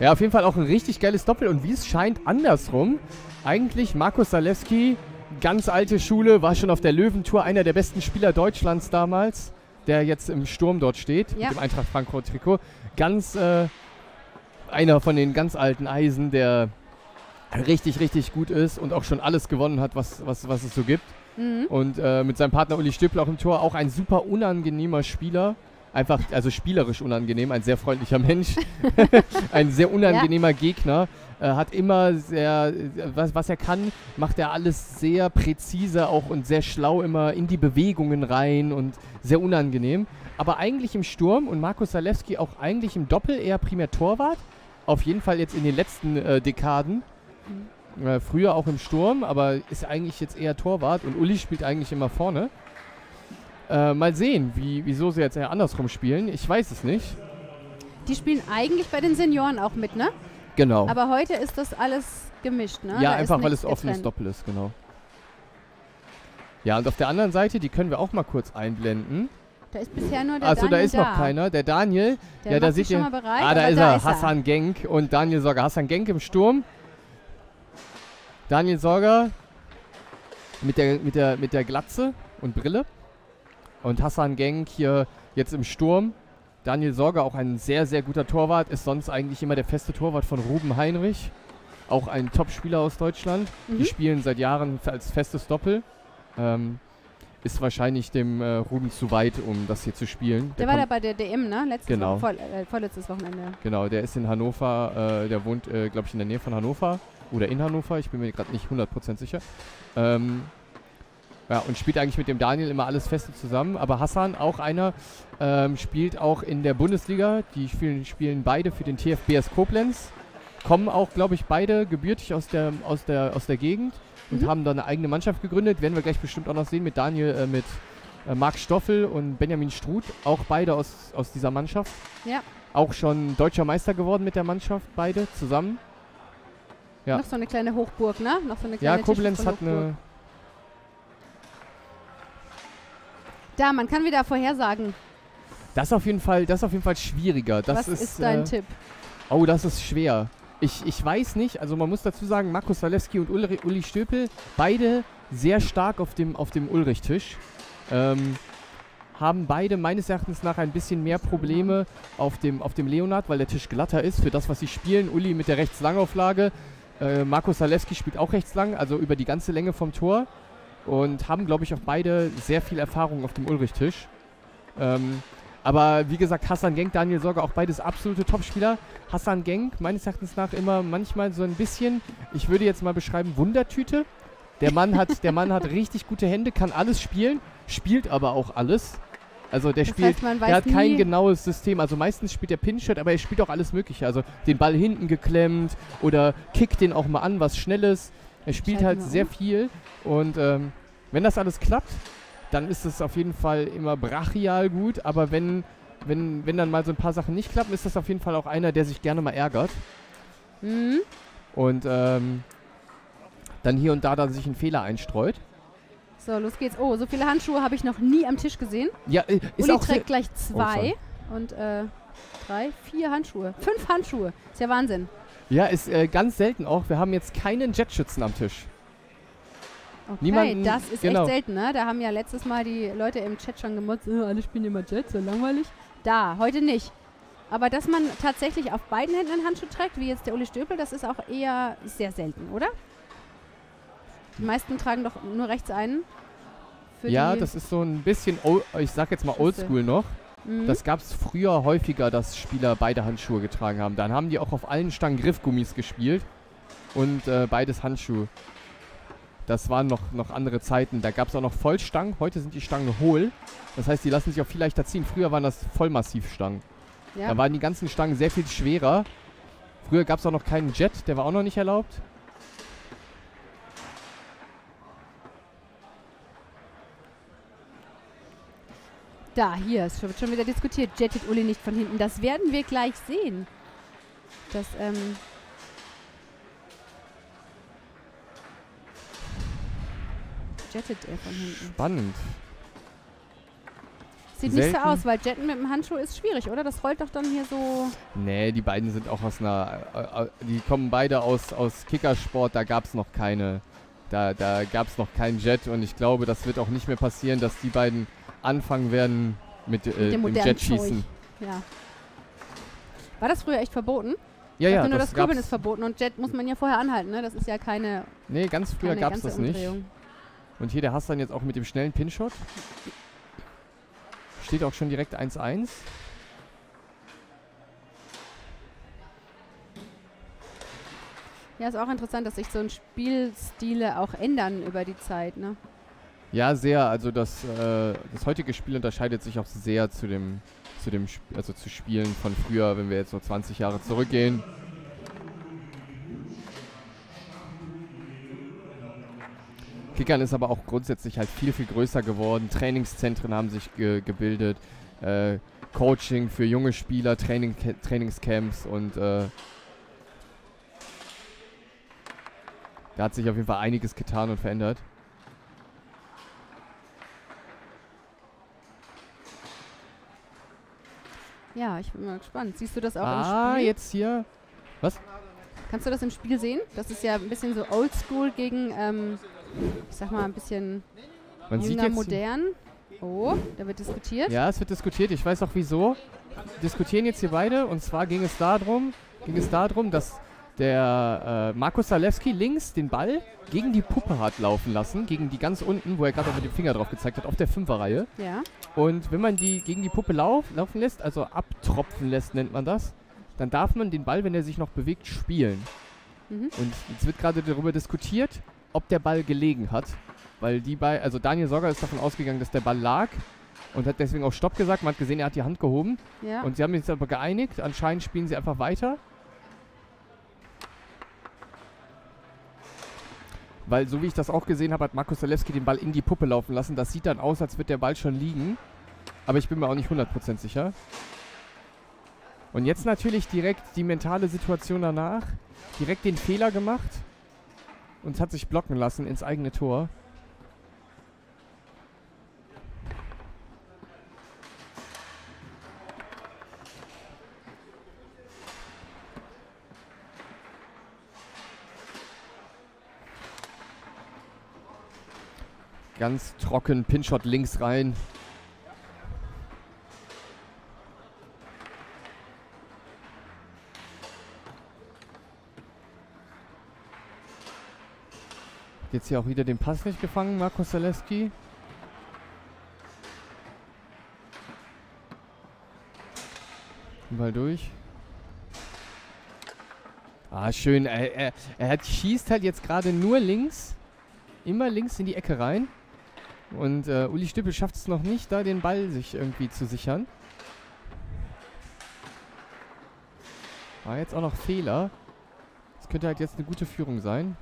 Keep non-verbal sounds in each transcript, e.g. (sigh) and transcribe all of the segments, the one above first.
Ja, auf jeden Fall auch ein richtig geiles Doppel und wie es scheint andersrum. Eigentlich Markus Zalewski, ganz alte Schule, war schon auf der Löwentour einer der besten Spieler Deutschlands damals, der jetzt im Sturm dort steht, Ja. mit dem Eintracht Frankfurt Trikot. Ganz äh, einer von den ganz alten Eisen, der richtig, richtig gut ist und auch schon alles gewonnen hat, was, was, was es so gibt. Mhm. Und äh, mit seinem Partner Uli Stöppel auch im Tor auch ein super unangenehmer Spieler. Einfach, also spielerisch unangenehm, ein sehr freundlicher Mensch. (laughs) (laughs) ein sehr unangenehmer Gegner. Äh, hat immer sehr, äh, was, was er kann, macht er alles sehr präzise auch und sehr schlau immer in die Bewegungen rein und sehr unangenehm. Aber eigentlich im Sturm und Markus Zalewski auch eigentlich im Doppel eher primär Torwart. Auf jeden Fall jetzt in den letzten äh, Dekaden. Äh, früher auch im Sturm, aber ist eigentlich jetzt eher Torwart und Uli spielt eigentlich immer vorne. Äh, mal sehen, wie, wieso sie jetzt eher andersrum spielen. Ich weiß es nicht. Die spielen eigentlich bei den Senioren auch mit, ne? Genau. Aber heute ist das alles gemischt, ne? ja, Da einfach weil es offenes. Doppel ist, genau. Ja, und auf der anderen Seite, die können wir auch mal kurz einblenden. Da ist bisher nur der Achso, da ist noch keiner. Der Daniel, Der ja, da seht ihr. schon mal bereit. ah, da ist da er. Ist Hassan Genk und Daniel Sorger. Hassan Genk im Sturm. Daniel Sorger mit der, mit der, mit der Glatze und Brille. Und Hassan Genk hier jetzt im Sturm. Daniel Sorger, auch ein sehr, sehr guter Torwart, ist sonst eigentlich immer der feste Torwart von Ruben Heinrich. Auch ein Top-Spieler aus Deutschland. Mhm. Die spielen seit Jahren als festes Doppel. Ähm, ist wahrscheinlich dem äh, Ruben zu weit, um das hier zu spielen. Der war da bei der DM, ne? Letztes Genau. Woche, voll, äh, vorletztes Wochenende. Genau, der ist in Hannover, äh, der wohnt, äh, glaube ich, in der Nähe von Hannover oder in Hannover, ich bin mir gerade nicht 100% sicher. Ähm, ja, und spielt eigentlich mit dem Daniel immer alles Feste zusammen. Aber Hassan, auch einer, ähm, spielt auch in der Bundesliga. Die spielen, spielen beide für den TFBS Koblenz. Kommen auch, glaube ich, beide gebürtig aus der, aus der, aus der Gegend und Mhm. haben da eine eigene Mannschaft gegründet. Werden wir gleich bestimmt auch noch sehen mit Daniel, äh, mit äh, Marc Stoffel und Benjamin Struth. Auch beide aus, aus dieser Mannschaft Ja. auch schon deutscher Meister geworden mit der Mannschaft, beide zusammen. Ja. Noch so eine kleine Hochburg, ne? Noch so eine kleine Ja, Koblenz hat eine. Da, man kann wieder vorhersagen. Das ist auf jeden Fall, das ist auf jeden Fall schwieriger. Das Was ist, ist, dein äh, Tipp? Oh, das ist schwer. Ich, ich weiß nicht, also man muss dazu sagen, Markus Zalewski und Uli, Uli Stöpel, beide sehr stark auf dem, auf dem Ulrich-Tisch. Ähm, haben beide meines Erachtens nach ein bisschen mehr Probleme auf dem, auf dem Leonard, weil der Tisch glatter ist für das, was sie spielen. Uli mit der Rechtslanglauflage. Äh, Markus Zalewski spielt auch rechtslang, also über die ganze Länge vom Tor. Und haben, glaube ich, auch beide sehr viel Erfahrung auf dem Ulrich-Tisch. Ähm, aber wie gesagt, Hassan Genk, Daniel Sorge, auch beides absolute Topspieler. Hassan Genk, meines Erachtens nach immer manchmal so ein bisschen, ich würde jetzt mal beschreiben, Wundertüte. Der Mann hat, der Mann hat richtig gute Hände, kann alles spielen, spielt aber auch alles. Also der Das spielt, heißt, der hat kein nie- genaues System. Also meistens spielt er Pinshot, aber er spielt auch alles Mögliche. Also den Ball hinten geklemmt oder kickt den auch mal an, was Schnelles. Er spielt Schalten halt sehr um. viel und ähm, wenn das alles klappt, dann ist es auf jeden Fall immer brachial gut. Aber wenn, wenn, wenn dann mal so ein paar Sachen nicht klappen, ist das auf jeden Fall auch einer, der sich gerne mal ärgert Mhm. und ähm, dann hier und da dann sich einen Fehler einstreut. So, los geht's. Oh, so viele Handschuhe habe ich noch nie am Tisch gesehen. Ja, äh, ist Uli auch trägt gleich zwei sorry. und äh, drei, vier Handschuhe. Fünf Handschuhe. Ist ja Wahnsinn. ja, ist äh, ganz selten auch. Wir haben jetzt keinen Jetschützen am Tisch. Okay, Niemanden- das ist genau. echt selten, ne? Da haben ja letztes Mal die Leute im Chat schon gemotzt, äh, alle spielen immer Jets, so langweilig. Da, heute nicht. Aber dass man tatsächlich auf beiden Händen einen Handschuh trägt, wie jetzt der Uli Stöpel, das ist auch eher sehr selten, oder? Die meisten tragen doch nur rechts einen. Ja, das ist so ein bisschen, ich sag jetzt mal oldschool noch. Mhm. Das gab es früher häufiger, dass Spieler beide Handschuhe getragen haben. Dann haben die auch auf allen Stangen Griffgummis gespielt und äh, beides Handschuhe. Das waren noch, noch andere Zeiten. Da gab es auch noch Vollstangen. Heute sind die Stangen hohl. Das heißt, die lassen sich auch viel leichter ziehen. Früher waren das Vollmassivstangen. ja. Da waren die ganzen Stangen sehr viel schwerer. Früher gab es auch noch keinen Jet, der war auch noch nicht erlaubt. Da, hier, es wird schon wieder diskutiert. Jettet Uli nicht von hinten. Das werden wir gleich sehen. Das, ähm. Jettet er von hinten. Spannend. Sieht nicht so Selten. aus, weil Jetten mit dem Handschuh ist schwierig, oder? Das rollt doch dann hier so. Nee, die beiden sind auch aus einer. Äh, äh, die kommen beide aus, aus Kickersport, da gab es noch keine. Da, da gab es noch keinen Jet und ich glaube, das wird auch nicht mehr passieren, dass die beiden anfangen werden mit, äh, Mit dem dem modernen Jetschießen. Ja. War das früher echt verboten? Ja, ich ja, nur, das das Kurbeln ist verboten und Jet muss man ja vorher anhalten, ne? Das ist ja keine, Nee, ganz früher gab es das nicht. Umdrehung. Und hier der Hassan jetzt auch mit dem schnellen Pinshot. Steht auch schon direkt 1-1. Ja, ist auch interessant, dass sich so ein Spielstile auch ändern über die Zeit, ne? Ja, sehr. Also das, äh, das heutige Spiel unterscheidet sich auch sehr zu dem, zu dem, Sp also zu Spielen von früher, wenn wir jetzt so 20 Jahre zurückgehen. Kickern ist aber auch grundsätzlich halt viel, viel größer geworden. Trainingszentren haben sich ge gebildet. Äh, Coaching für junge Spieler, Training Trainingscamps und äh, da hat sich auf jeden Fall einiges getan und verändert. Ja, ich bin mal gespannt. Siehst du das auch ah, im Spiel? jetzt hier. Kannst du das im Spiel sehen? Das ist ja ein bisschen so oldschool gegen, ähm, ich sag mal, ein bisschen Man sieht jetzt. modern. Oh, da wird diskutiert. Ja, es wird diskutiert. Ich weiß auch wieso. Diskutieren jetzt hier beide. Und zwar ging es darum, ging es darum, dass der äh, Markus Zalewski links den Ball gegen die Puppe hat laufen lassen, gegen die ganz unten, wo er gerade auch mit dem Finger drauf gezeigt hat, auf der Fünferreihe. Ja. Und wenn man die gegen die Puppe lauf, laufen lässt, also abtropfen lässt, nennt man das, dann darf man den Ball, wenn er sich noch bewegt, spielen. Mhm. Und jetzt wird gerade darüber diskutiert, ob der Ball gelegen hat. Weil die bei, also Daniel Sorger ist davon ausgegangen, dass der Ball lag und hat deswegen auch Stopp gesagt. Man hat gesehen, er hat die Hand gehoben. Ja. Und sie haben sich aber geeinigt. Anscheinend spielen sie einfach weiter. Weil, so wie ich das auch gesehen habe, hat Markus Zalewski den Ball in die Puppe laufen lassen. Das sieht dann aus, als wird der Ball schon liegen. Aber ich bin mir auch nicht 100% sicher. Und jetzt natürlich direkt die mentale Situation danach. Direkt den Fehler gemacht. Und hat sich blocken lassen ins eigene Tor. Ganz trocken, Pinshot links rein. Jetzt hier auch wieder den Pass nicht gefangen, Markus Zaleski. Mal durch. Ah, schön. Er, er, er hat, schießt halt jetzt gerade nur links. Immer links in die Ecke rein. Und äh, Uli Stüppel schafft es noch nicht, da den Ball sich irgendwie zu sichern. War jetzt auch noch Fehler. Das könnte halt jetzt eine gute Führung sein.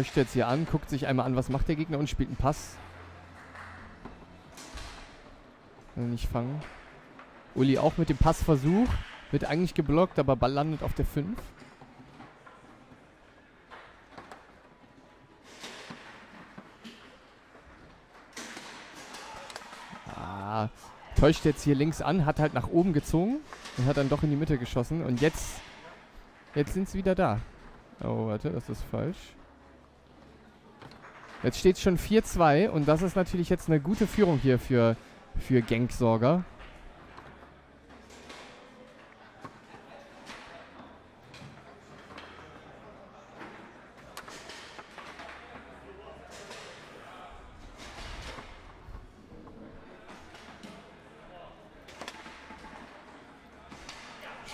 Täuscht jetzt hier an, guckt sich einmal an, was macht der Gegner und spielt einen Pass. Nicht fangen. Uli auch mit dem Passversuch. Wird eigentlich geblockt, aber Ball landet auf der 5. Ah, täuscht jetzt hier links an, hat halt nach oben gezogen und hat dann doch in die Mitte geschossen. Und jetzt, jetzt sind sie wieder da. Oh, warte, das ist falsch. Jetzt steht schon 4-2 und das ist natürlich jetzt eine gute Führung hier für, für Genksorger.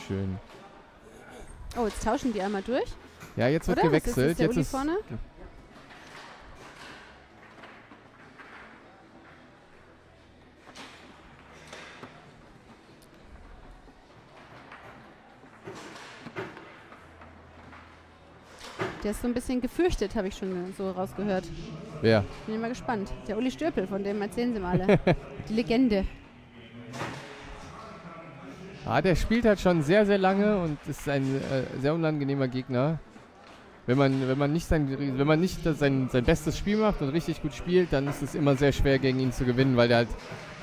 Schön. Oh, jetzt tauschen die einmal durch. Ja, jetzt wird Oder? Gewechselt. jetzt Uli ist vorne? Der ist so ein bisschen gefürchtet, habe ich schon so rausgehört. Wer? Bin mal gespannt. Der Uli Stöpel, von dem erzählen sie mal alle. (laughs) Die Legende. Ah, der spielt halt schon sehr, sehr lange und ist ein äh, sehr unangenehmer Gegner. Wenn man, wenn man nicht, sein, wenn man nicht sein, sein bestes Spiel macht und richtig gut spielt, dann ist es immer sehr schwer gegen ihn zu gewinnen, weil der halt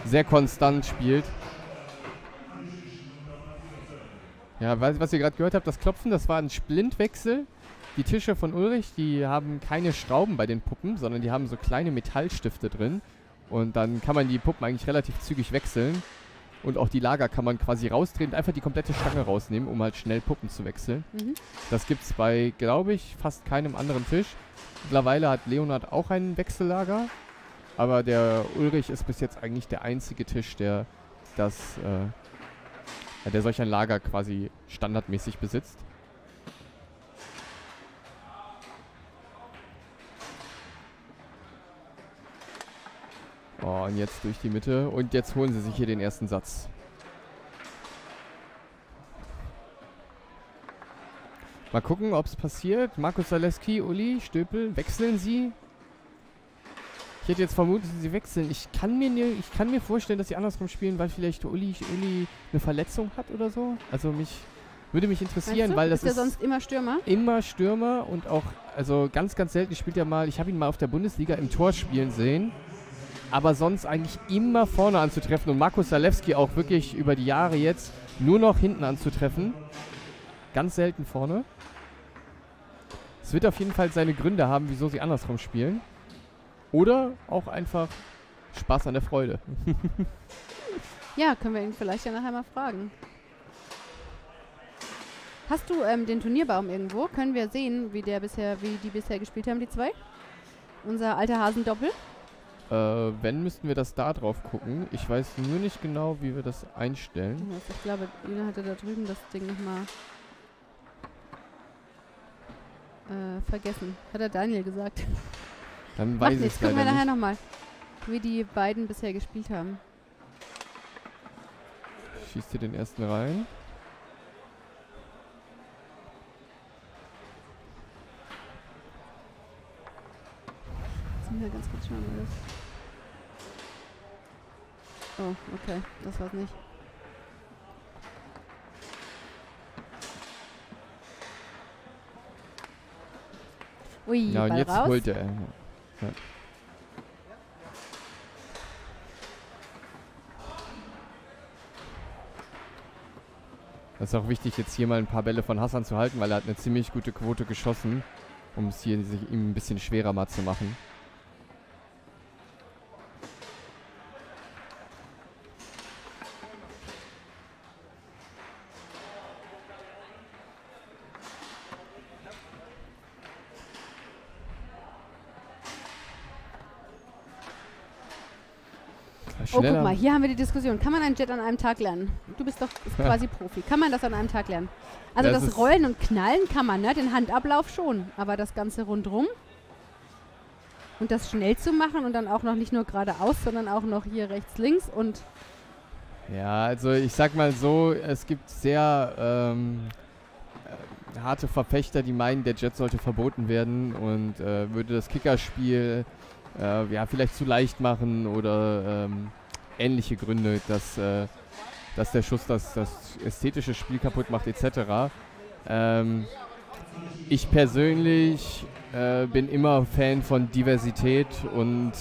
sehr konstant spielt. Ja, was, was ihr gerade gehört habt, das Klopfen, das war ein Splintwechsel. Die Tische von Ulrich, die haben keine Schrauben bei den Puppen, sondern die haben so kleine Metallstifte drin. Und dann kann man die Puppen eigentlich relativ zügig wechseln. Und auch die Lager kann man quasi rausdrehen und einfach die komplette Stange rausnehmen, um halt schnell Puppen zu wechseln. Mhm. Das gibt es bei, glaube ich, fast keinem anderen Tisch. Mittlerweile hat Leonard auch ein Wechsellager. Aber der Ulrich ist bis jetzt eigentlich der einzige Tisch, der das, äh, der solch ein Lager quasi standardmäßig besitzt. Oh, und jetzt durch die Mitte. Und jetzt holen sie sich hier den ersten Satz. Mal gucken, ob es passiert. Markus Zaleski, Uli, Stöpel, wechseln sie? Ich hätte jetzt vermutet, sie wechseln. Ich kann mir, ne, ich kann mir vorstellen, dass sie andersrum spielen, weil vielleicht Uli, Uli eine Verletzung hat oder so. Also mich würde mich interessieren, du? weil das ist ist der sonst immer Stürmer? immer Stürmer und auch, also ganz, ganz selten spielt er mal, ich habe ihn mal auf der Bundesliga im Tor spielen sehen, aber sonst eigentlich immer vorne anzutreffen und Markus Zalewski auch wirklich über die Jahre jetzt nur noch hinten anzutreffen. Ganz selten vorne. Es wird auf jeden Fall seine Gründe haben, wieso sie andersrum spielen. Oder auch einfach Spaß an der Freude. (laughs) Ja, können wir ihn vielleicht ja nachher mal fragen. Hast du ähm, den Turnierbaum irgendwo? Können wir sehen, wie der bisher, wie die bisher gespielt haben, die zwei? Unser alter Hasendoppel. Äh, wenn, müssten wir das da drauf gucken. Ich weiß nur nicht genau, wie wir das einstellen. Ich glaube, Ina hatte da drüben das Ding nochmal äh, vergessen. Hat er Daniel gesagt. Dann weiß ich es gucken wir leider nachher nochmal, wie die beiden bisher gespielt haben. Schießt hier den ersten rein. Jetzt müssen wir ganz kurz schauen, wie das. Oh, okay, das war's nicht. Ui, Ja, und jetzt raus. holt er. Ja. Das ist auch wichtig, jetzt hier mal ein paar Bälle von Hassan zu halten, weil er hat eine ziemlich gute Quote geschossen, um es hier sich ihm ein bisschen schwerer mal zu machen. Guck mal, hier haben wir die Diskussion. Kann man einen Jet an einem Tag lernen? Du bist doch quasi Profi. Kann man das an einem Tag lernen? Also Das das, Rollen und Knallen kann man, ne? Den Handablauf schon. Aber das Ganze rundrum und das schnell zu machen und dann auch noch nicht nur geradeaus, sondern auch noch hier rechts, links und Ja, also ich sag mal so, es gibt sehr ähm, äh, harte Verfechter, die meinen, der Jet sollte verboten werden und äh, würde das Kickerspiel äh, ja, vielleicht zu leicht machen oder ähm, ähnliche Gründe, dass, äh, dass der Schuss das, das ästhetische Spiel kaputt macht etc. Ähm, ich persönlich äh, bin immer Fan von Diversität und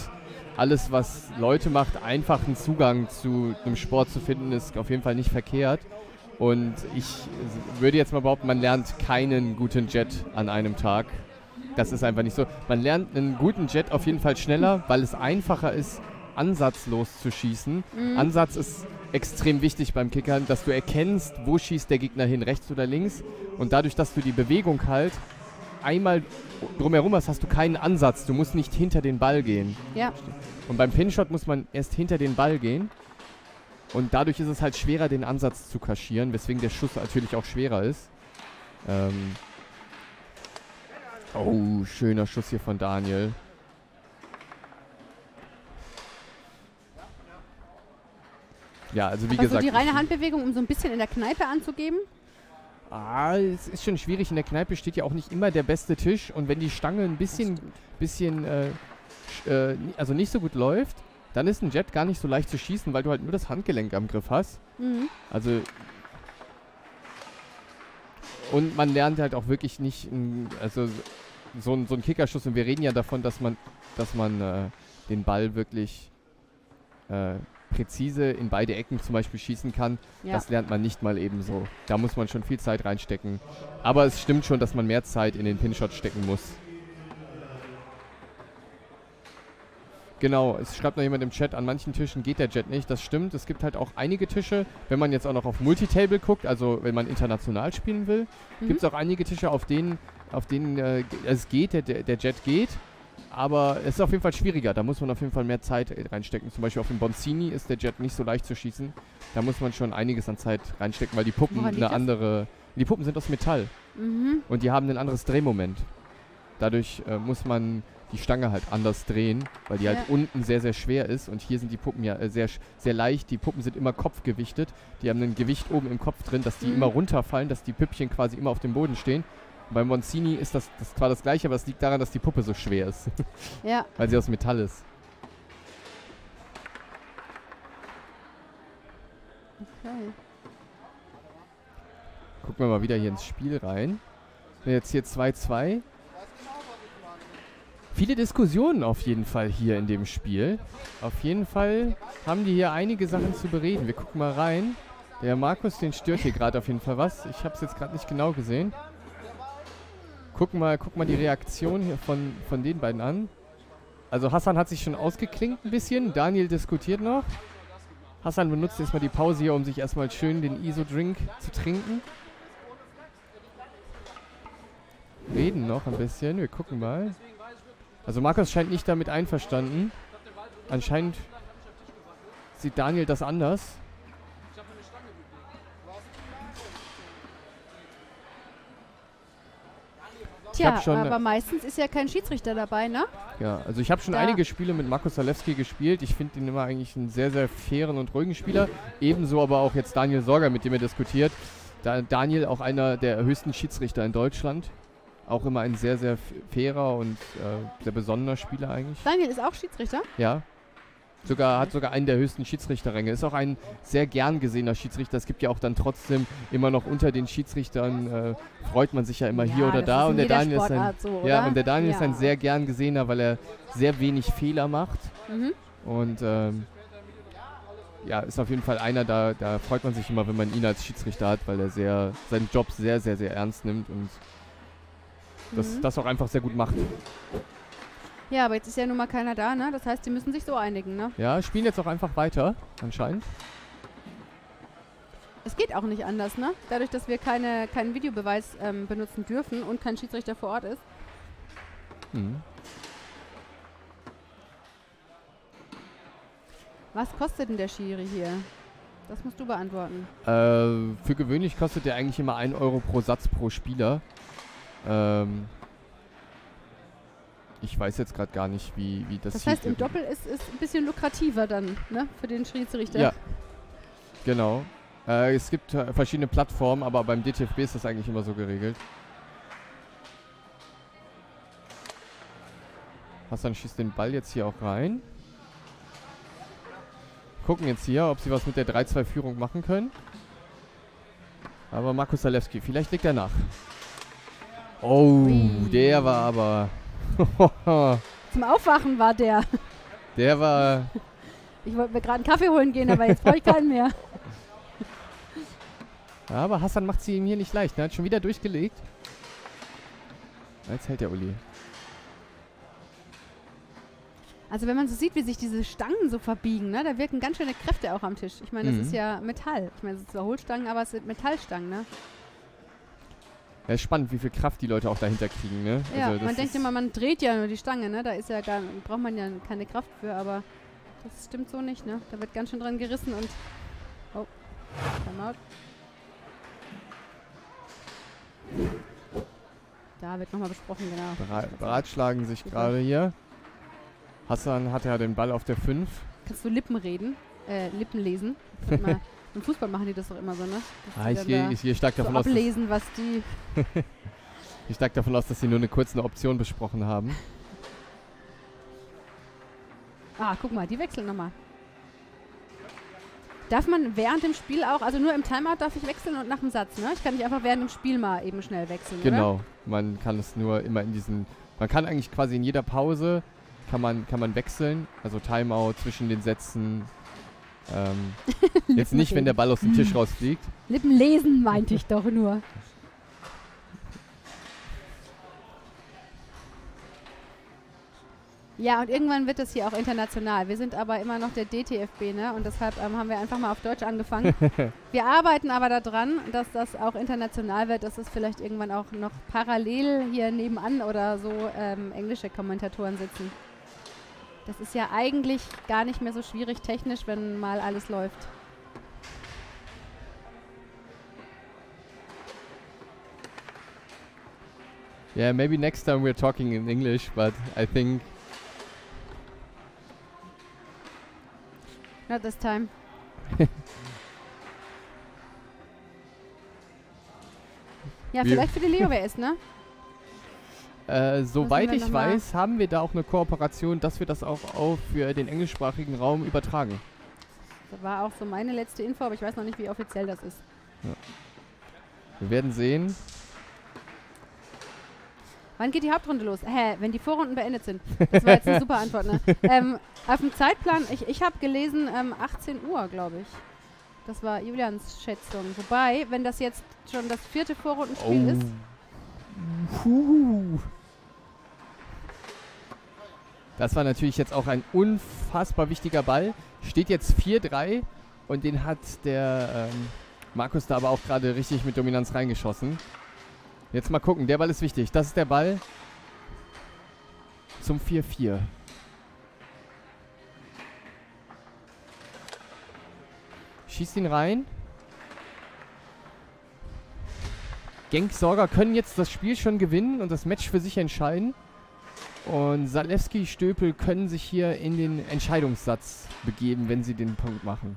alles, was Leute macht, einfachen Zugang zu einem Sport zu finden, ist auf jeden Fall nicht verkehrt. Und ich würde jetzt mal behaupten, man lernt keinen guten Jet an einem Tag. Das ist einfach nicht so. Man lernt einen guten Jet auf jeden Fall schneller, weil es einfacher ist, ansatzlos zu schießen. Mhm. Ansatz ist extrem wichtig beim Kickern, dass du erkennst, wo schießt der Gegner hin, rechts oder links. Und dadurch, dass du die Bewegung halt einmal drumherum hast, hast du keinen Ansatz. Du musst nicht hinter den Ball gehen. ja. Und beim Pinshot muss man erst hinter den Ball gehen. Und dadurch ist es halt schwerer, den Ansatz zu kaschieren, weswegen der Schuss natürlich auch schwerer ist. Ähm oh, schöner Schuss hier von Daniel. Ja, also wie Also gesagt. die reine Handbewegung, um so ein bisschen in der Kneipe anzugeben. Ah, es ist schon schwierig. In der Kneipe steht ja auch nicht immer der beste Tisch. Und wenn die Stange ein bisschen, bisschen äh, äh, also nicht so gut läuft, dann ist ein Jet gar nicht so leicht zu schießen, weil du halt nur das Handgelenk am Griff hast. Mhm. Also. Und man lernt halt auch wirklich nicht, also so ein, so ein Kickerschuss. Und wir reden ja davon, dass man, dass man äh, den Ball wirklich äh, präzise in beide Ecken zum Beispiel schießen kann. Ja. Das lernt man nicht mal ebenso. Da muss man schon viel Zeit reinstecken. Aber es stimmt schon, dass man mehr Zeit in den Pinshot stecken muss. Genau, es schreibt noch jemand im Chat, an manchen Tischen geht der Jet nicht. Das stimmt. Es gibt halt auch einige Tische, wenn man jetzt auch noch auf Multitable guckt, also wenn man international spielen will, Mhm. gibt es auch einige Tische, auf denen, auf denen äh, es geht, der der Jet geht. Aber es ist auf jeden Fall schwieriger. Da muss man auf jeden Fall mehr Zeit äh, reinstecken. Zum Beispiel auf dem Bonzini ist der Jet nicht so leicht zu schießen. Da muss man schon einiges an Zeit reinstecken, weil die Puppen eine das? andere. Die Puppen sind aus Metall Mhm. und die haben ein anderes Drehmoment. Dadurch äh, muss man die Stange halt anders drehen, weil die halt Ja. unten sehr, sehr schwer ist. Und hier sind die Puppen ja äh, sehr, sehr leicht. Die Puppen sind immer kopfgewichtet. Die haben ein Gewicht oben im Kopf drin, dass die Mhm. immer runterfallen, dass die Püppchen quasi immer auf dem Boden stehen. Beim Monzini ist das, das zwar das gleiche, aber es liegt daran, dass die Puppe so schwer ist, (laughs) Ja. weil sie aus Metall ist. Okay. Gucken wir mal wieder hier ins Spiel rein. Jetzt hier 2-2. Viele Diskussionen auf jeden Fall hier in dem Spiel. Auf jeden Fall haben die hier einige Sachen zu bereden. Wir gucken mal rein. Der Markus, den stört hier gerade auf jeden Fall was. Ich habe es jetzt gerade nicht genau gesehen. Guck mal, guck mal die Reaktion hier von, von den beiden an. Also Hassan hat sich schon ausgeklinkt ein bisschen. Daniel diskutiert noch. Hassan benutzt jetzt mal die Pause hier, um sich erstmal schön den ISO-Drink zu trinken. Reden noch ein bisschen. Wir gucken mal. Also Markus scheint nicht damit einverstanden. Anscheinend sieht Daniel das anders. Hab schon, aber meistens ist ja kein Schiedsrichter dabei, ne? Ja, also ich habe schon Da- einige Spiele mit Markus Zalewski gespielt. Ich finde ihn immer eigentlich einen sehr, sehr fairen und ruhigen Spieler. Ebenso aber auch jetzt Daniel Sorger, mit dem er diskutiert. Da Daniel auch einer der höchsten Schiedsrichter in Deutschland. Auch immer ein sehr, sehr fairer und äh, sehr besonderer Spieler eigentlich. Daniel ist auch Schiedsrichter. Ja. Sogar, hat sogar einen der höchsten Schiedsrichterränge. Ist auch ein sehr gern gesehener Schiedsrichter. Es gibt ja auch dann trotzdem immer noch unter den Schiedsrichtern, äh, freut man sich ja immer hier Ja, oder das da. Und der Daniel ist ein, so, ja, oder? und der Daniel ist ein Ja. sehr gern gesehener, weil er sehr wenig Fehler macht. Mhm. Und ähm, ja, ist auf jeden Fall einer, da, da freut man sich immer, wenn man ihn als Schiedsrichter hat, weil er sehr, seinen Job sehr, sehr, sehr ernst nimmt und das, Mhm. das auch einfach sehr gut macht. Ja, aber jetzt ist ja nun mal keiner da, ne? Das heißt, die müssen sich so einigen, ne? Ja, spielen jetzt auch einfach weiter, anscheinend. Es geht auch nicht anders, ne? Dadurch, dass wir keine, keinen Videobeweis ähm, benutzen dürfen und kein Schiedsrichter vor Ort ist. Hm. Was kostet denn der Schiri hier? Das musst du beantworten. Äh, für gewöhnlich kostet der eigentlich immer 1 Euro pro Satz pro Spieler. Ähm, ich weiß jetzt gerade gar nicht, wie, wie das Das heißt, im Doppel ist es ein bisschen lukrativer dann, ne? Für den Schiedsrichter. Ja, genau. Äh, es gibt äh, verschiedene Plattformen, aber beim DTFB ist das eigentlich immer so geregelt. Hassan schießt den Ball jetzt hier auch rein. Gucken jetzt hier, ob sie was mit der 3-2-Führung machen können. Aber Markus Zalewski, vielleicht legt er nach. Oh, der war aber... (laughs) Zum Aufwachen war der. der war... Ich wollte mir gerade einen Kaffee holen gehen, aber jetzt brauche ich keinen mehr. Ja, aber Hassan macht sie ihm hier nicht leicht. Er hat schon wieder durchgelegt. Jetzt hält der Uli. Also wenn man so sieht, wie sich diese Stangen so verbiegen, ne, da wirken ganz schöne Kräfte auch am Tisch. Ich meine, das Mhm. ist ja Metall. Ich meine, es sind zwar Hohlstangen, aber es sind Metallstangen, ne? Ja, ist spannend, wie viel Kraft die Leute auch dahinter kriegen, ne? Ja, Also man denkt immer, man dreht ja nur die Stange, ne? Da ist ja gar, braucht man ja keine Kraft für, aber das stimmt so nicht, ne? Da wird ganz schön dran gerissen und. Oh, Timeout. Da wird nochmal besprochen, genau. bera beratschlagen sich gerade hier. Hassan hat ja den Ball auf der 5. Kannst du Lippen reden? Äh, Lippen lesen? Mal. (laughs) Im Fußball machen die das doch immer so, ne? Ah, ich gehe da gehe stark so davon aus, dass, ablesen, was die. (laughs) ich stark davon aus, dass sie nur eine kurze Option besprochen haben. Ah, guck mal, die wechseln nochmal. Darf man während dem Spiel auch, also nur im Timeout darf ich wechseln und nach dem Satz, ne? Ich kann nicht einfach während dem Spiel mal eben schnell wechseln, oder? Genau. Man kann es nur immer in diesen. Man kann eigentlich quasi in jeder Pause kann man, kann man wechseln. Also Timeout zwischen den Sätzen. Ähm, (laughs) jetzt nicht, wenn der Ball aus dem Tisch rausfliegt. Lippen lesen meinte ich doch nur. Ja, und irgendwann wird es hier auch international. Wir sind aber immer noch der DTFB, ne? Und deshalb ähm, haben wir einfach mal auf Deutsch angefangen. (laughs) wir arbeiten aber daran, dass das auch international wird, dass es vielleicht irgendwann auch noch parallel hier nebenan oder so ähm, englische Kommentatoren sitzen. Das ist ja eigentlich gar nicht mehr so schwierig technisch, wenn mal alles läuft. Yeah, maybe next time we're talking in English, but I think Not this time. (laughs) ja, vielleicht für die Leo WS, ne? Äh, soweit ich weiß, haben wir da auch eine Kooperation, dass wir das auch auf für den englischsprachigen Raum übertragen. Das war auch so meine letzte Info, aber ich weiß noch nicht, wie offiziell das ist. Wir werden sehen. Wann geht die Hauptrunde los? Hä, wenn die Vorrunden beendet sind. Das war jetzt eine super Antwort, ne? (laughs) ähm, auf dem Zeitplan, ich, ich habe gelesen, ähm, 18 Uhr, glaube ich. Das war Julians Schätzung. Wobei, wenn das jetzt schon das vierte Vorrundenspiel ist, Puh. Das war natürlich jetzt auch ein unfassbar wichtiger Ball. Steht jetzt 4-3 und den hat der ähm, Markus da aber auch gerade richtig mit Dominanz reingeschossen. Jetzt mal gucken, der Ball ist wichtig. Das ist der Ball zum 4-4. Schießt ihn rein. Genk Sorger können jetzt das Spiel schon gewinnen und das Match für sich entscheiden. Und Zalewski, Stöpel können sich hier in den Entscheidungssatz begeben, wenn sie den Punkt machen.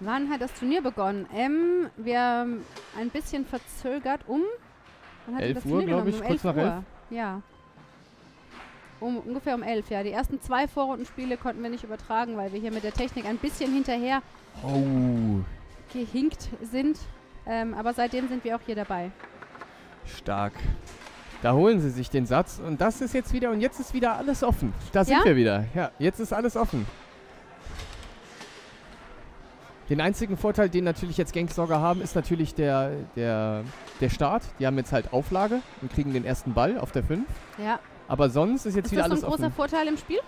wann hat das Turnier begonnen? Ähm, wir haben ein bisschen verzögert um. Wann hat 11 das Uhr, Turnier glaub begonnen? ich, um kurz nach 11. Uhr. Ja. Um, ungefähr um 11, ja. Die ersten zwei Vorrundenspiele konnten wir nicht übertragen, weil wir hier mit der Technik ein bisschen hinterher Oh, gehinkt sind. Ähm, aber seitdem sind wir auch hier dabei. stark. Da holen sie sich den Satz und das ist jetzt wieder, und jetzt ist wieder alles offen. Da sind Ja? wir wieder. Ja, jetzt ist alles offen. Den einzigen Vorteil, den natürlich jetzt Genk Sorger haben, ist natürlich der, der, der Start. Die haben jetzt halt Auflage und kriegen den ersten Ball auf der 5. Ja. Aber sonst ist jetzt Ist wieder das so ein alles großer offen. Vorteil im Spiel?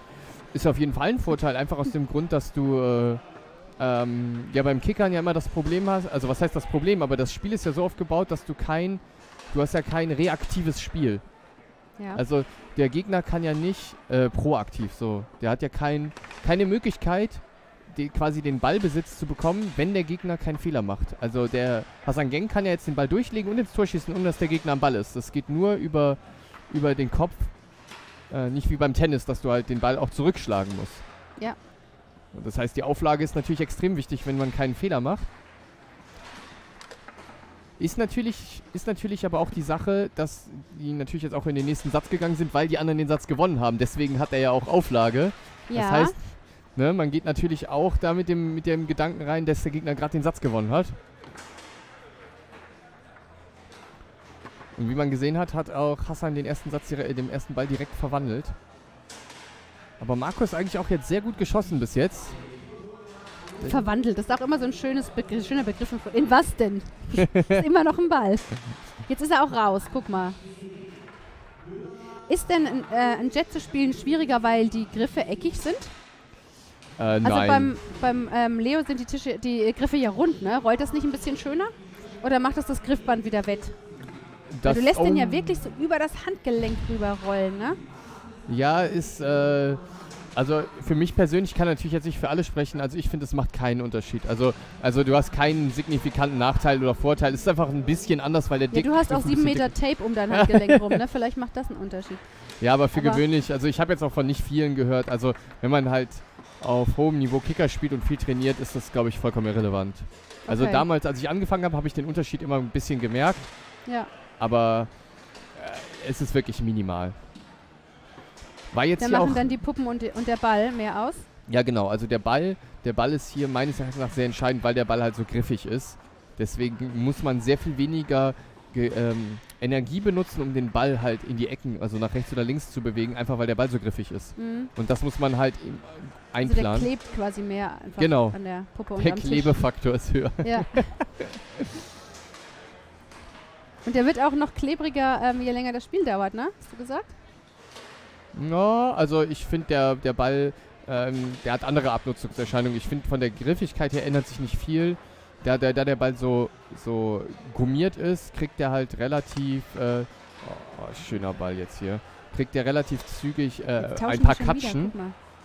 Ist auf jeden Fall ein Vorteil, einfach aus dem Grund, dass du äh, ähm, ja beim Kickern ja immer das Problem hast, also was heißt das Problem, aber das Spiel ist ja so aufgebaut, dass du kein, du hast ja kein reaktives Spiel. Ja. Also der Gegner kann ja nicht äh, proaktiv so, der hat ja kein, keine Möglichkeit, die, quasi den Ballbesitz zu bekommen, wenn der Gegner keinen Fehler macht. Also der Hassan Geng kann ja jetzt den Ball durchlegen und ins Tor schießen, ohne dass der Gegner am Ball ist. Das geht nur über, über den Kopf, äh, nicht wie beim Tennis, dass du halt den Ball auch zurückschlagen musst. Ja. Das heißt, die Auflage ist natürlich extrem wichtig, wenn man keinen Fehler macht. Ist natürlich, ist natürlich aber auch die Sache, dass die natürlich jetzt auch in den nächsten Satz gegangen sind, weil die anderen den Satz gewonnen haben. Deswegen hat er ja auch Auflage. ja. Das heißt, ne, man geht natürlich auch da mit dem, mit dem Gedanken rein, dass der Gegner gerade den Satz gewonnen hat. Und wie man gesehen hat, hat auch Hassan den ersten Satz, den ersten Ball direkt verwandelt. Aber Marco ist eigentlich auch jetzt sehr gut geschossen bis jetzt. Verwandelt. Das ist auch immer so ein schönes Begriff, schöner Begriff. In was denn? ist immer noch ein Ball. Jetzt ist er auch raus. Guck mal. Ist denn ein, äh, ein Jet zu spielen schwieriger, weil die Griffe eckig sind? Äh, Also nein. beim, beim ähm, Leo sind die, Tische, die Griffe ja rund, ne? Rollt das nicht ein bisschen schöner? Oder macht das das Griffband wieder wett? Das- du lässt den ja wirklich so über das Handgelenk drüber rollen, ne? Ja, ist, äh, also für mich persönlich kann natürlich jetzt nicht für alle sprechen. Also ich finde, es macht keinen Unterschied. Also, also du hast keinen signifikanten Nachteil oder Vorteil. Es ist einfach ein bisschen anders, weil der Ja, Dick. du hast auch sieben Meter Tape um dein Handgelenk rum, ne? (laughs) Vielleicht macht das einen Unterschied. Ja, aber für Aber- gewöhnlich, also ich habe jetzt auch von nicht vielen gehört, also wenn man halt auf hohem Niveau Kicker spielt und viel trainiert, ist das, glaube ich, vollkommen irrelevant. Also Okay. damals, als ich angefangen habe, habe ich den Unterschied immer ein bisschen gemerkt, Ja. aber äh, es ist wirklich minimal. War jetzt Da hier auch machen dann die Puppen und, und der Ball mehr aus. Ja, genau. Also der Ball, der Ball ist hier meines Erachtens nach sehr entscheidend, weil der Ball halt so griffig ist. Deswegen muss man sehr viel weniger ge, ähm, Energie benutzen, um den Ball halt in die Ecken, also nach rechts oder links zu bewegen, einfach weil der Ball so griffig ist. Mhm. Und das muss man halt im- Also der einplanen. klebt quasi mehr einfach Genau. an der Puppe und der. Klebefaktor ist höher. Ja. (laughs) Und der wird auch noch klebriger, ähm, je länger das Spiel dauert, ne? Hast du gesagt? Ja, also ich finde der, der Ball, ähm, der hat andere Abnutzungserscheinungen. Ich finde von der Griffigkeit her ändert sich nicht viel. Da, da, da der Ball so, so gummiert ist, kriegt der halt relativ, äh, oh, schöner Ball jetzt hier, kriegt der relativ zügig äh, ein paar wieder, Katschen.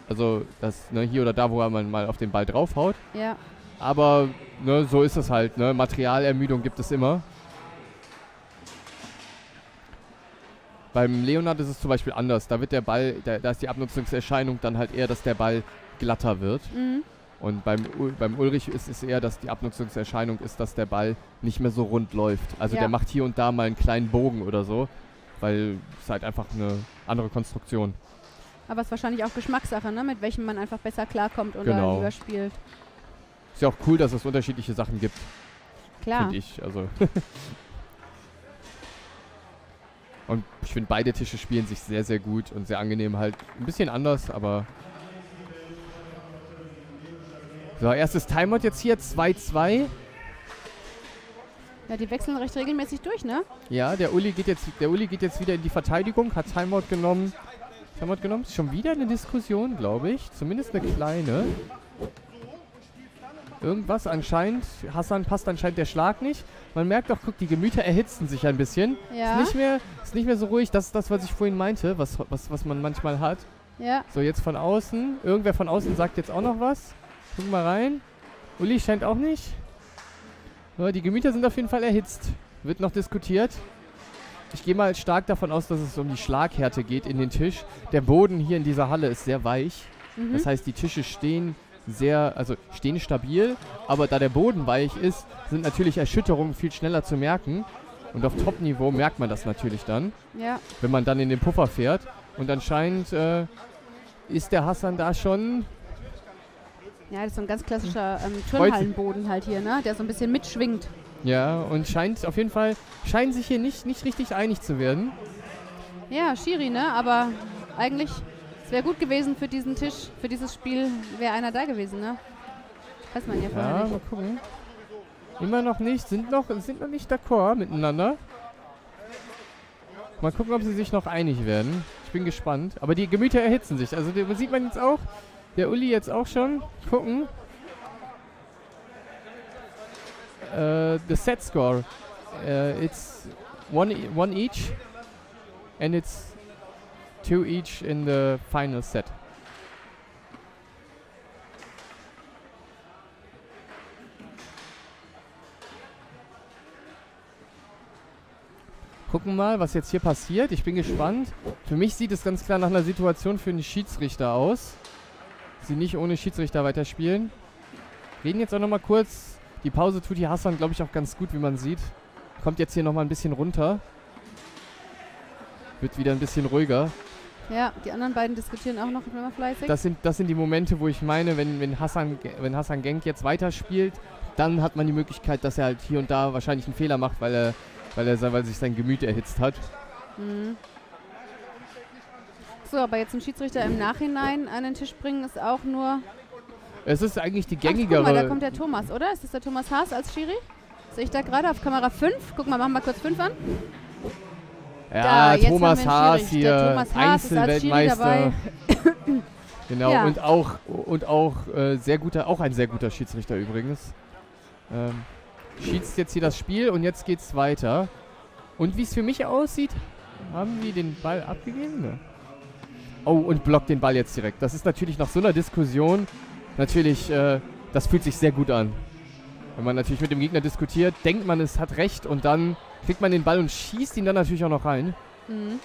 Also das ne, hier oder da, wo man mal auf den Ball draufhaut. Ja. Aber ne, so ist es halt. Ne? Materialermüdung gibt es immer. Beim Leonard ist es zum Beispiel anders. Da wird der Ball, da, da ist die Abnutzungserscheinung dann halt eher, dass der Ball glatter wird. Mhm. Und beim, beim Ulrich ist es eher, dass die Abnutzungserscheinung ist, dass der Ball nicht mehr so rund läuft. Also Ja. der macht hier und da mal einen kleinen Bogen oder so, weil es halt einfach eine andere Konstruktion. Aber es ist wahrscheinlich auch Geschmackssache, ne? Mit welchem man einfach besser klarkommt oder Genau. lieber spielt. Ist ja auch cool, dass es unterschiedliche Sachen gibt, Klar. finde ich. Also (laughs) und ich finde, beide Tische spielen sich sehr, sehr gut und sehr angenehm. Halt ein bisschen anders, aber. So, erstes Timeout jetzt hier, 2-2. Ja, die wechseln recht regelmäßig durch, ne? Ja, der Uli geht jetzt, der Uli geht jetzt wieder in die Verteidigung, hat Timeout genommen. Timeout genommen? Ist schon wieder eine Diskussion, glaube ich. Zumindest eine kleine. Irgendwas anscheinend. Hassan passt anscheinend der Schlag nicht. Man merkt auch, guck, die Gemüter erhitzen sich ein bisschen. Ja. Ist, nicht mehr, ist nicht mehr so ruhig. Das ist das, was ich vorhin meinte, was, was, was man manchmal hat. Ja. So, jetzt von außen. Irgendwer von außen sagt jetzt auch noch was. Gucken wir rein. Uli scheint auch nicht. So, die Gemüter sind auf jeden Fall erhitzt. Wird noch diskutiert. Ich gehe mal stark davon aus, dass es um die Schlaghärte geht in den Tisch. Der Boden hier in dieser Halle ist sehr weich. Mhm. Das heißt, die Tische stehen sehr, also stehen stabil, aber da der Boden weich ist, sind natürlich Erschütterungen viel schneller zu merken. Und auf Top-Niveau merkt man das natürlich dann ja. wenn man dann in den Puffer fährt. Und anscheinend äh, ist der Hassan da schon. Ja, das ist so ein ganz klassischer ähm, Turnhallenboden halt hier, ne? Der so ein bisschen mitschwingt. Ja, und scheint auf jeden Fall, scheinen sich hier nicht, nicht richtig einig zu werden. Ja, Schiri, ne? Aber eigentlich, es wäre gut gewesen für diesen Tisch, für dieses Spiel, wäre einer da gewesen, ne? Weiß man ja vorher Ja, nicht. mal gucken. Immer noch nicht, sind noch, sind noch nicht d'accord miteinander. Mal gucken, ob sie sich noch einig werden. Ich bin gespannt. Aber die Gemüter erhitzen sich. Also die, sieht man jetzt auch. Der Uli jetzt auch schon. Gucken. The set score. Äh, it's one, e- one each. And it's two each in the final set. Gucken mal, was jetzt hier passiert. Ich bin gespannt. Für mich sieht es ganz klar nach einer Situation für einen Schiedsrichter aus. Sie nicht ohne Schiedsrichter weiterspielen. Reden jetzt auch nochmal kurz. Die Pause tut hier Hassan, glaube ich, auch ganz gut, wie man sieht. Kommt jetzt hier nochmal ein bisschen runter. Wird wieder ein bisschen ruhiger. Ja, die anderen beiden diskutieren auch noch immer fleißig. Das sind, das sind die Momente, wo ich meine, wenn, wenn, Hassan, wenn Hassan Genk jetzt weiterspielt, dann hat man die Möglichkeit, dass er halt hier und da wahrscheinlich einen Fehler macht, weil er, weil er weil sich sein Gemüt erhitzt hat. Mhm. So, aber jetzt einen Schiedsrichter im Nachhinein an den Tisch bringen, ist auch nur. Es ist eigentlich die Ach, guck gängigere. mal, da kommt der Thomas, oder? Ist das der Thomas Haas als Schiri? Sehe ich da gerade auf Kamera 5? Guck mal, machen wir kurz 5 an. Ja, Da, Thomas Haas hier, Thomas Haas Einzelweltmeister. (laughs) (laughs) genau, Ja. und auch, und auch äh, sehr guter, auch ein sehr guter Schiedsrichter übrigens. Ähm, schießt jetzt hier das Spiel und jetzt geht's weiter. Und wie es für mich aussieht, haben die den Ball abgegeben? Ne? Oh, und blockt den Ball jetzt direkt. Das ist natürlich nach so einer Diskussion natürlich, äh, das fühlt sich sehr gut an. Wenn man natürlich mit dem Gegner diskutiert, denkt man, es hat recht und dann kriegt man den Ball und schießt ihn dann natürlich auch noch rein. Mhm.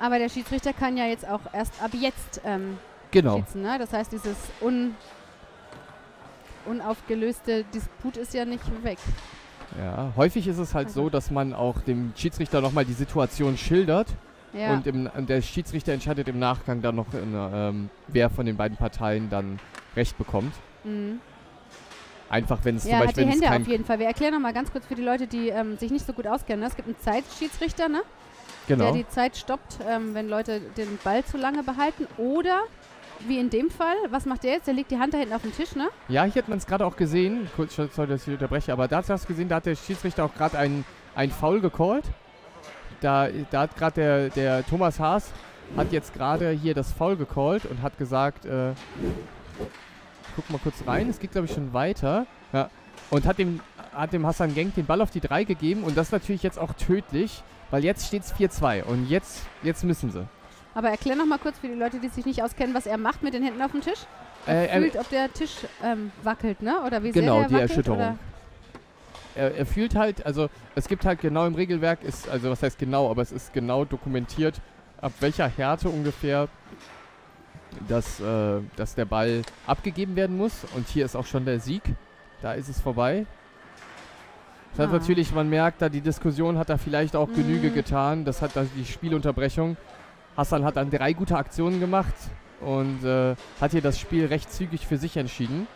Aber der Schiedsrichter kann ja jetzt auch erst ab jetzt ähm, Genau. schießen. Ne? Das heißt, dieses un unaufgelöste Disput ist ja nicht weg. Ja, häufig ist es halt Also- so, dass man auch dem Schiedsrichter nochmal die Situation schildert Ja. und, im, und der Schiedsrichter entscheidet im Nachgang dann noch, in, ähm, wer von den beiden Parteien dann Recht bekommt. mhm. Einfach wenn es Ja, zum hat Beispiel die wenn es Hände auf jeden Fall. Wir erklären nochmal ganz kurz für die Leute, die ähm, sich nicht so gut auskennen. Ne? Es gibt einen Zeitschiedsrichter, ne? genau. der die Zeit stoppt, ähm, wenn Leute den Ball zu lange behalten. Oder, wie in dem Fall, was macht der jetzt? Der legt die Hand da hinten auf den Tisch, ne? Ja, hier hat man es gerade auch gesehen. Kurz, sorry, dass ich unterbreche, aber da hast du das gesehen, da hat der Schiedsrichter auch gerade ein, ein Foul gecallt. Da, da hat gerade der, der Thomas Haas hat jetzt gerade hier das Foul gecallt und hat gesagt, äh, guck mal kurz rein, es geht glaube ich schon weiter. Ja, und hat dem, hat dem Hassan Genk den Ball auf die 3 gegeben und das ist natürlich jetzt auch tödlich, weil jetzt steht es 4-2 und jetzt, jetzt müssen sie. Aber erklär nochmal kurz für die Leute, die sich nicht auskennen, was er macht mit den Händen auf dem Tisch. Er Äh, er- fühlt, ob der Tisch ähm, wackelt, ne? Oder wie Genau, sehr der die wackelt, Erschütterung. Oder? er, er fühlt halt, also es gibt halt genau im Regelwerk, ist, also was heißt genau, aber es ist genau dokumentiert, ab welcher Härte ungefähr dass, äh, dass der Ball abgegeben werden muss. Und hier ist auch schon der Sieg. Da ist es vorbei. Das heißt Ah. natürlich, man merkt, da die Diskussion hat da vielleicht auch Genüge Mm. getan. Das hat da die Spielunterbrechung. Hassan hat dann drei gute Aktionen gemacht und äh, hat hier das Spiel recht zügig für sich entschieden.